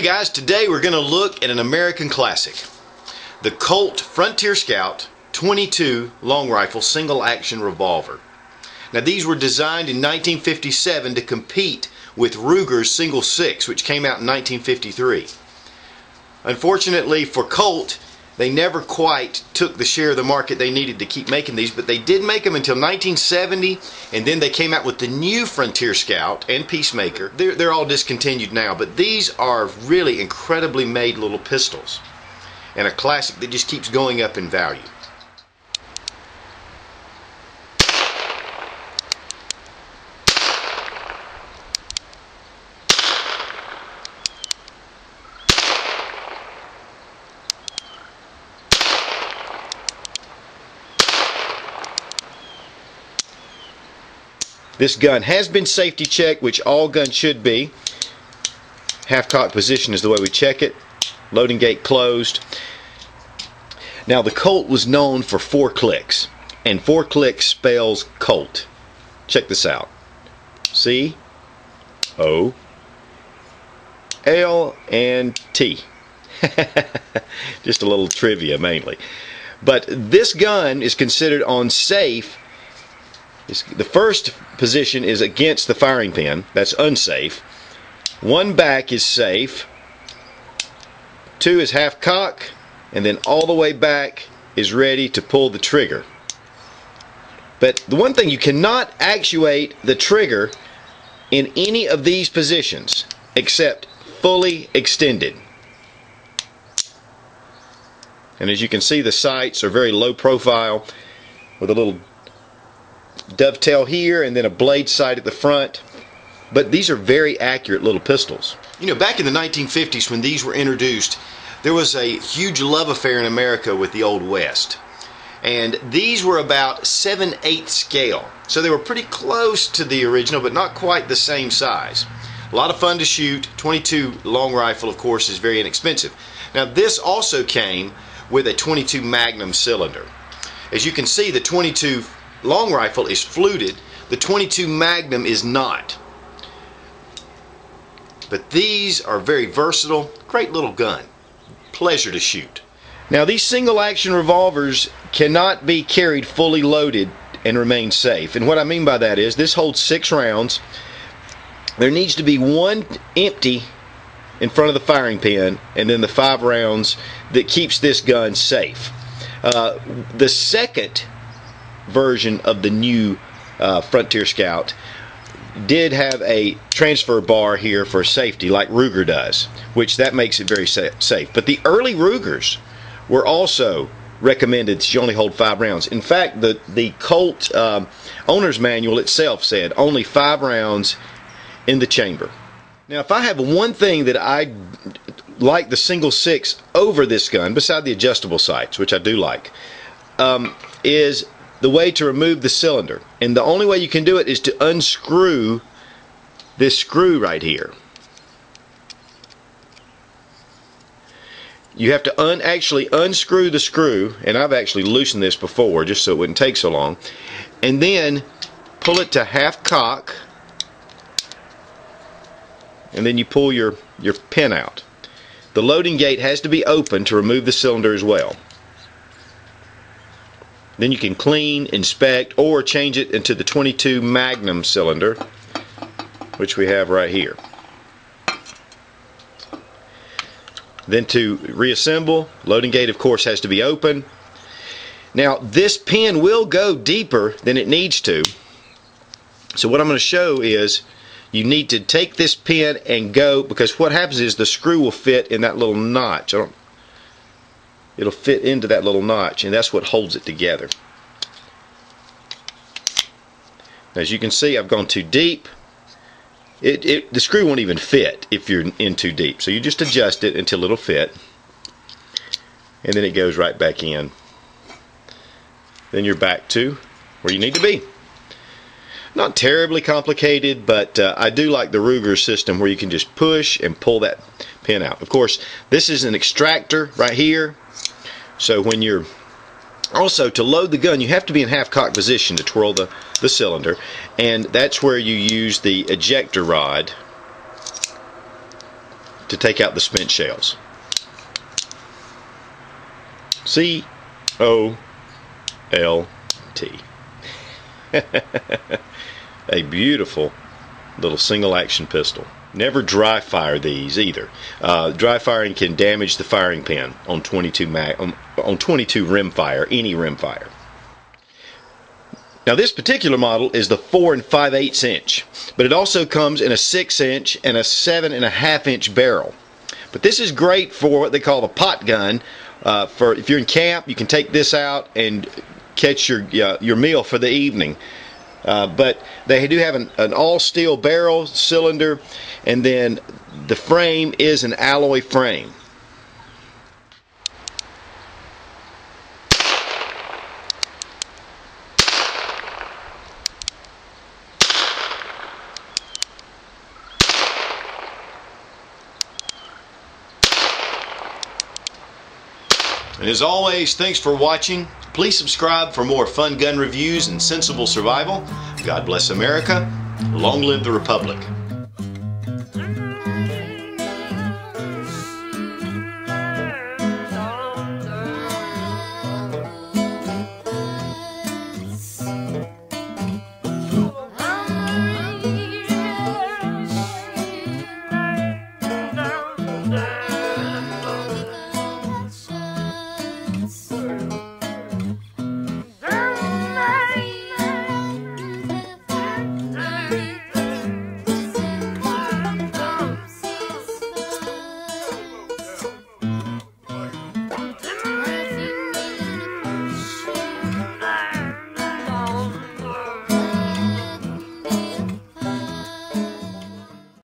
guys, today we're going to look at an American classic. The Colt Frontier Scout 22 long rifle single action revolver. Now these were designed in 1957 to compete with Ruger's single six which came out in 1953. Unfortunately for Colt, they never quite took the share of the market they needed to keep making these, but they did make them until 1970, and then they came out with the new Frontier Scout and Peacemaker. They're, they're all discontinued now, but these are really incredibly made little pistols, and a classic that just keeps going up in value. This gun has been safety checked, which all guns should be. Half cocked position is the way we check it. Loading gate closed. Now the Colt was known for four clicks, and four clicks spells Colt. Check this out. C O L and T. Just a little trivia mainly. But this gun is considered on safe the first position is against the firing pin. That's unsafe. One back is safe. Two is half cock. And then all the way back is ready to pull the trigger. But the one thing, you cannot actuate the trigger in any of these positions except fully extended. And as you can see, the sights are very low profile with a little dovetail here and then a blade sight at the front. But these are very accurate little pistols. You know, back in the 1950s when these were introduced, there was a huge love affair in America with the Old West. And these were about 7 8 scale. So they were pretty close to the original, but not quite the same size. A lot of fun to shoot. 22 long rifle, of course, is very inexpensive. Now, this also came with a 22 Magnum cylinder. As you can see, the 22 long rifle is fluted. The 22 Magnum is not. But these are very versatile, great little gun. Pleasure to shoot. Now these single action revolvers cannot be carried fully loaded and remain safe. And what I mean by that is this holds six rounds. There needs to be one empty in front of the firing pin and then the five rounds that keeps this gun safe. Uh, the second version of the new uh, Frontier Scout did have a transfer bar here for safety like Ruger does, which that makes it very sa safe. But the early Rugers were also recommended to only hold five rounds. In fact, the, the Colt um, owner's manual itself said only five rounds in the chamber. Now, if I have one thing that I like the single six over this gun, beside the adjustable sights, which I do like, um, is the way to remove the cylinder. And the only way you can do it is to unscrew this screw right here. You have to un actually unscrew the screw, and I've actually loosened this before just so it wouldn't take so long, and then pull it to half cock, and then you pull your, your pin out. The loading gate has to be open to remove the cylinder as well. Then you can clean, inspect, or change it into the 22 Magnum cylinder, which we have right here. Then to reassemble, loading gate of course has to be open. Now this pin will go deeper than it needs to. So what I'm going to show is you need to take this pin and go because what happens is the screw will fit in that little notch. I don't it'll fit into that little notch and that's what holds it together. As you can see I've gone too deep. It, it, the screw won't even fit if you're in too deep. So you just adjust it until it'll fit and then it goes right back in. Then you're back to where you need to be. Not terribly complicated, but uh, I do like the Ruger system where you can just push and pull that pin out. Of course, this is an extractor right here so when you're also to load the gun you have to be in half cock position to twirl the, the cylinder and that's where you use the ejector rod to take out the spent shells. C O L T. A beautiful little single action pistol. Never dry fire these either. Uh, dry firing can damage the firing pin on 22 mag on, on 22 rim fire, any rim fire. Now this particular model is the four and five eighths inch, but it also comes in a six inch and a seven and a half inch barrel. But this is great for what they call the pot gun. Uh, for if you're in camp, you can take this out and catch your uh, your meal for the evening. Uh, but they do have an, an all steel barrel cylinder, and then the frame is an alloy frame. And as always, thanks for watching. Please subscribe for more fun gun reviews and sensible survival. God bless America. Long live the Republic.